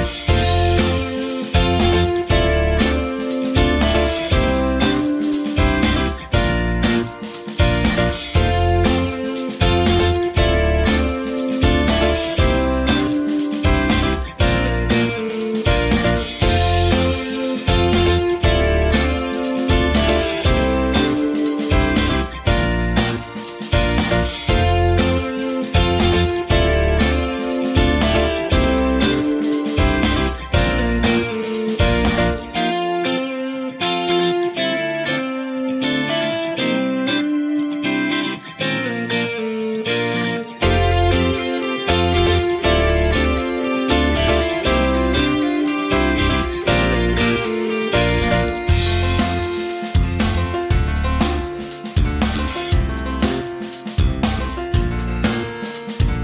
Yes.